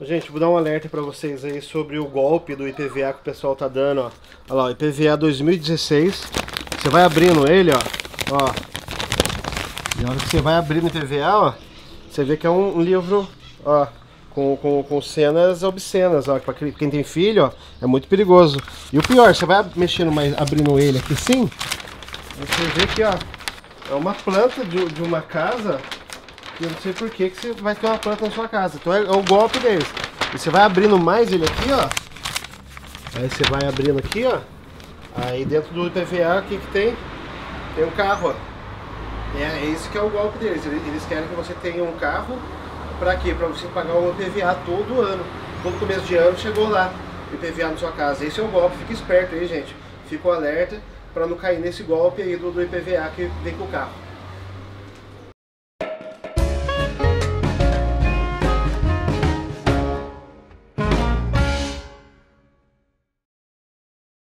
Gente, vou dar um alerta pra vocês aí sobre o golpe do IPVA que o pessoal tá dando, ó. Olha lá, IPVA 2016. Você vai abrindo ele, ó. Ó. E a hora que você vai abrindo o IPVA, ó, você vê que é um, um livro, ó, com, com, com cenas obscenas, ó. Pra quem tem filho, ó, é muito perigoso. E o pior, você vai mexendo mais, abrindo ele aqui assim, você vê que, ó, é uma planta de, de uma casa eu não sei por que, que você vai ter uma planta na sua casa. Então é, é um golpe deles. E você vai abrindo mais ele aqui, ó. Aí você vai abrindo aqui, ó. Aí dentro do IPVA, o que que tem? Tem um carro, ó. É, é esse que é o golpe deles. Eles querem que você tenha um carro. Pra quê? Pra você pagar um IPVA todo ano. Todo começo de ano chegou lá. IPVA na sua casa. Esse é o golpe. Fica esperto aí, gente. Fica o alerta pra não cair nesse golpe aí do, do IPVA que vem com o carro.